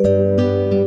Música